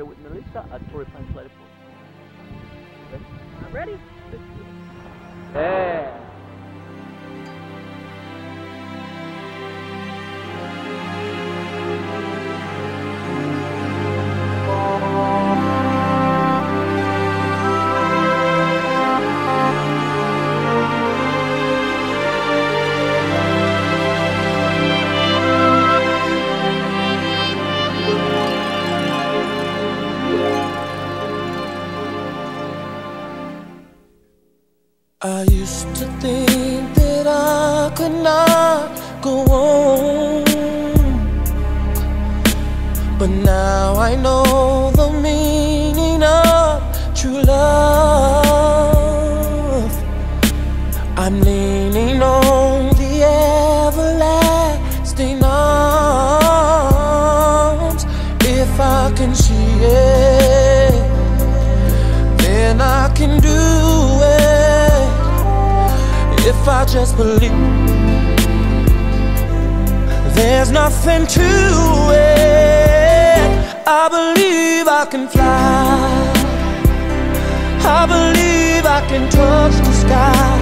here with Melissa at Torrey Pines Gliderport. Ready? I'm ready. Yeah. I used to think that I could not go on. But now I know the meaning of true love. I'm leaning on the everlasting arms. If I can see it, If I just believe, there's nothing to it. I believe I can fly. I believe I can touch the sky.